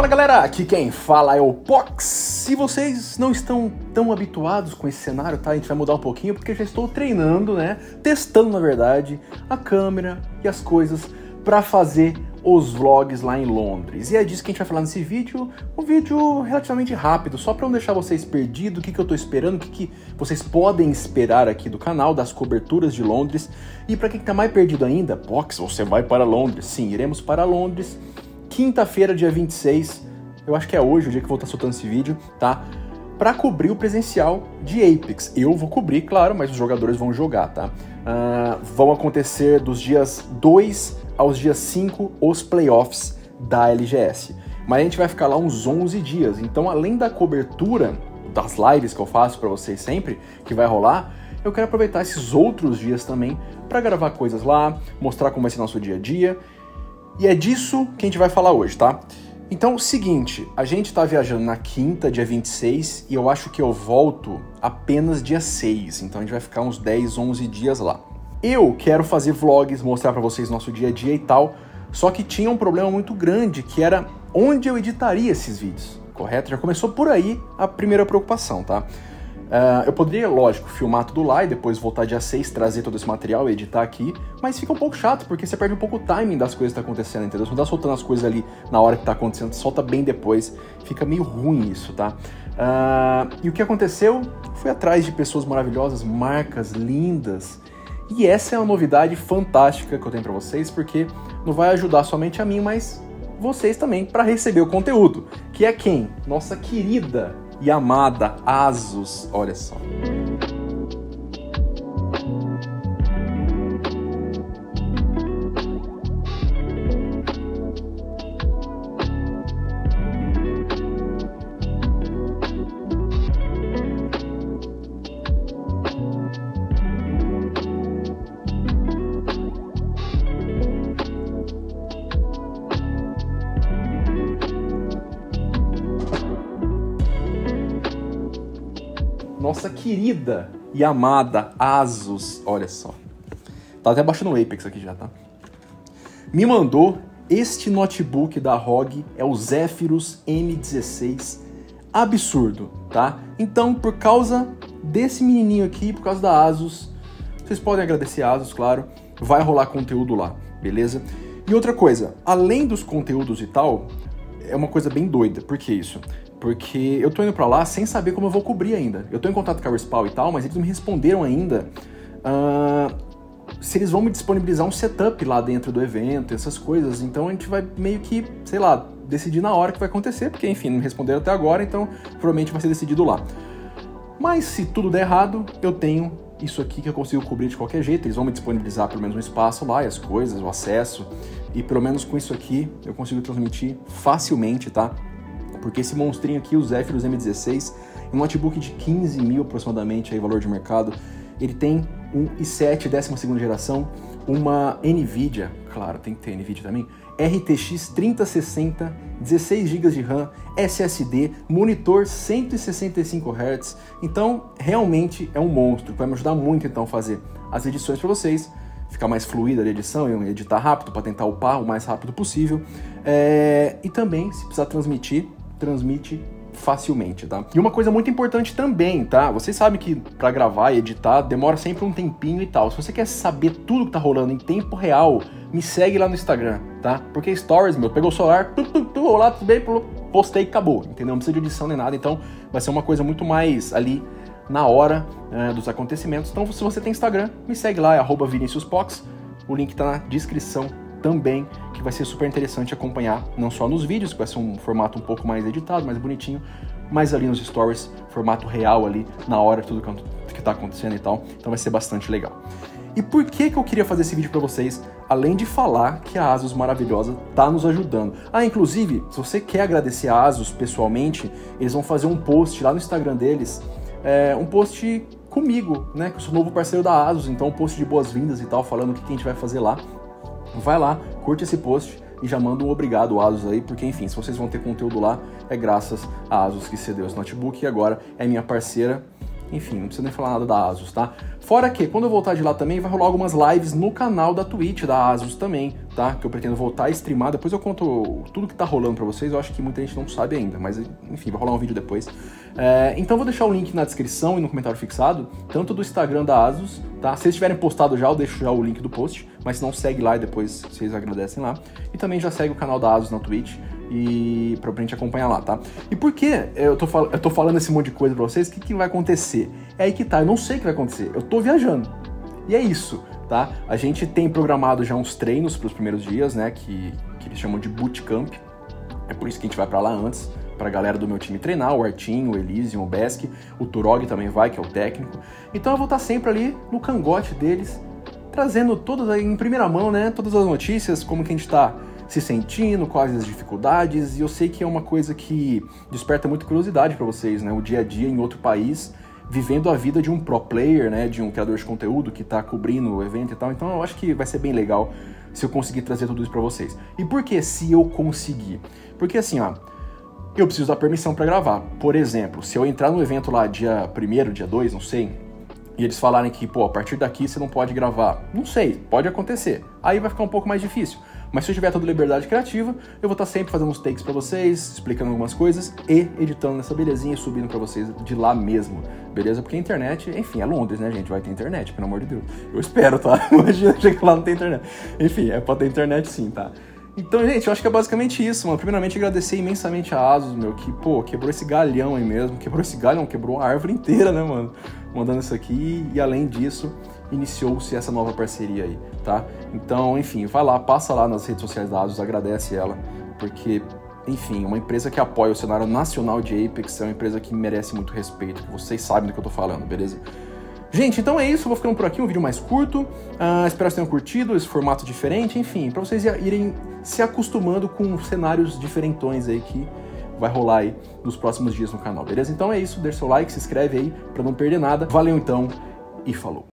Fala galera, aqui quem fala é o Pox. Se vocês não estão tão habituados com esse cenário, tá? A gente vai mudar um pouquinho porque já estou treinando, né? Testando, na verdade, a câmera e as coisas para fazer os vlogs lá em Londres. E é disso que a gente vai falar nesse vídeo, um vídeo relativamente rápido, só para não deixar vocês perdidos, o que, que eu tô esperando, o que, que vocês podem esperar aqui do canal, das coberturas de Londres. E para quem tá mais perdido ainda, Pox, você vai para Londres. Sim, iremos para Londres quinta-feira, dia 26, eu acho que é hoje o dia que eu vou estar soltando esse vídeo, tá? Para cobrir o presencial de Apex. Eu vou cobrir, claro, mas os jogadores vão jogar, tá? Uh, vão acontecer dos dias 2 aos dias 5 os playoffs da LGS. Mas a gente vai ficar lá uns 11 dias. Então, além da cobertura das lives que eu faço para vocês sempre, que vai rolar, eu quero aproveitar esses outros dias também para gravar coisas lá, mostrar como vai ser nosso dia a dia e é disso que a gente vai falar hoje, tá? Então, seguinte, a gente tá viajando na quinta, dia 26, e eu acho que eu volto apenas dia 6, então a gente vai ficar uns 10, 11 dias lá. Eu quero fazer vlogs, mostrar para vocês nosso dia a dia e tal, só que tinha um problema muito grande, que era onde eu editaria esses vídeos, correto? Já começou por aí a primeira preocupação, tá? Uh, eu poderia, lógico, filmar tudo lá e depois voltar dia 6, trazer todo esse material e editar aqui, mas fica um pouco chato, porque você perde um pouco o timing das coisas que tá acontecendo, entendeu? Você não tá soltando as coisas ali na hora que tá acontecendo, solta bem depois, fica meio ruim isso, tá? Uh, e o que aconteceu? Fui atrás de pessoas maravilhosas, marcas lindas, e essa é uma novidade fantástica que eu tenho para vocês, porque não vai ajudar somente a mim, mas vocês também para receber o conteúdo, que é quem? Nossa querida e amada Asus. Olha só. Nossa querida e amada Asus, olha só. Tá até baixando o Apex aqui já, tá? Me mandou este notebook da ROG, é o Zephyrus M16. Absurdo, tá? Então, por causa desse menininho aqui, por causa da Asus, vocês podem agradecer a Asus, claro, vai rolar conteúdo lá, beleza? E outra coisa, além dos conteúdos e tal, é uma coisa bem doida. Por que isso? Porque eu tô indo para lá sem saber como eu vou cobrir ainda. Eu tô em contato com a Respawn e tal, mas eles não me responderam ainda uh, se eles vão me disponibilizar um setup lá dentro do evento, essas coisas. Então a gente vai meio que, sei lá, decidir na hora que vai acontecer, porque enfim, não me responderam até agora, então provavelmente vai ser decidido lá. Mas se tudo der errado, eu tenho isso aqui que eu consigo cobrir de qualquer jeito. Eles vão me disponibilizar pelo menos um espaço lá, e as coisas, o acesso. E pelo menos com isso aqui eu consigo transmitir facilmente, tá? Porque esse monstrinho aqui, o Zephyrus M16, é um notebook de 15 mil aproximadamente, aí, valor de mercado. Ele tem um i7 12 geração, uma NVIDIA, claro, tem que ter NVIDIA também, RTX 3060, 16 GB de RAM, SSD, monitor 165 Hz. Então, realmente é um monstro, vai me ajudar muito então a fazer as edições para vocês, ficar mais fluida a edição, e editar rápido para tentar upar o mais rápido possível. É... E também, se precisar transmitir, transmite facilmente, tá? E uma coisa muito importante também, tá? Vocês sabem que para gravar e editar demora sempre um tempinho e tal. Se você quer saber tudo que tá rolando em tempo real, me segue lá no Instagram, tá? Porque stories, meu, pegou o celular, tu, tu, tu, lá, tudo bem, postei e acabou, entendeu? Não precisa de edição nem nada, então vai ser uma coisa muito mais ali na hora é, dos acontecimentos. Então, se você tem Instagram, me segue lá, é arroba o link tá na descrição também, que vai ser super interessante acompanhar, não só nos vídeos, que vai ser um formato um pouco mais editado, mais bonitinho, mas ali nos stories, formato real ali, na hora, tudo que está acontecendo e tal. Então vai ser bastante legal. E por que, que eu queria fazer esse vídeo para vocês? Além de falar que a Asus maravilhosa tá nos ajudando. Ah, inclusive, se você quer agradecer a Asus pessoalmente, eles vão fazer um post lá no Instagram deles, é, um post comigo, né? Que eu sou novo parceiro da Asus, então um post de boas-vindas e tal, falando o que a gente vai fazer lá vai lá, curte esse post, e já mando um obrigado Asus aí, porque enfim, se vocês vão ter conteúdo lá, é graças a Asus que cedeu esse notebook e agora é minha parceira enfim, não precisa nem falar nada da Asus, tá? Fora que, quando eu voltar de lá também, vai rolar algumas lives no canal da Twitch da Asus também, tá? Que eu pretendo voltar a streamar. Depois eu conto tudo que tá rolando pra vocês. Eu acho que muita gente não sabe ainda, mas enfim, vai rolar um vídeo depois. É, então vou deixar o link na descrição e no comentário fixado, tanto do Instagram da Asus, tá? Se eles tiverem postado já, eu deixo já o link do post, mas se não, segue lá e depois vocês agradecem lá. E também já segue o canal da Asus na Twitch e pra gente acompanhar lá, tá? E por que eu tô, eu tô falando esse monte de coisa pra vocês? O que, que vai acontecer? É aí que tá, eu não sei o que vai acontecer. Eu tô viajando. E é isso, tá? A gente tem programado já uns treinos para os primeiros dias, né? Que, que eles chamam de bootcamp. É por isso que a gente vai para lá antes, pra galera do meu time treinar, o Artinho, o Elysium, o Besk, o Turog também vai, que é o técnico. Então eu vou estar sempre ali no cangote deles, trazendo todas em primeira mão, né? Todas as notícias, como que a gente tá se sentindo, quais as dificuldades, e eu sei que é uma coisa que desperta muita curiosidade para vocês, né? O dia a dia em outro país, vivendo a vida de um pro player, né? De um criador de conteúdo que está cobrindo o evento e tal. Então eu acho que vai ser bem legal se eu conseguir trazer tudo isso para vocês. E por que se eu conseguir? Porque assim, ó, eu preciso da permissão para gravar. Por exemplo, se eu entrar no evento lá dia 1 dia 2, não sei, e eles falarem que, pô, a partir daqui você não pode gravar. Não sei, pode acontecer. Aí vai ficar um pouco mais difícil. Mas se eu tiver toda liberdade criativa, eu vou estar sempre fazendo uns takes para vocês, explicando algumas coisas e editando nessa belezinha e subindo para vocês de lá mesmo, beleza? Porque a internet, enfim, é Londres, né, gente? Vai ter internet, pelo amor de Deus. Eu espero, tá? Imagina chegar lá não tem internet. Enfim, é pra ter internet sim, tá? Então, gente, eu acho que é basicamente isso, mano. Primeiramente, agradecer imensamente a Asus, meu, que, pô, quebrou esse galhão aí mesmo. Quebrou esse galhão, quebrou a árvore inteira, né, mano? Mandando isso aqui. E além disso, iniciou-se essa nova parceria aí, tá? Então, enfim, vai lá, passa lá nas redes sociais da Asus, agradece ela, porque, enfim, uma empresa que apoia o cenário nacional de Apex é uma empresa que merece muito respeito, que vocês sabem do que eu tô falando, beleza? Gente, então é isso, vou ficando por aqui, um vídeo mais curto. Uh, espero que tenham curtido esse formato diferente, enfim, para vocês irem se acostumando com cenários diferentões aí que vai rolar aí nos próximos dias no canal, beleza? Então é isso, deixa seu like, se inscreve aí para não perder nada. Valeu então e falou.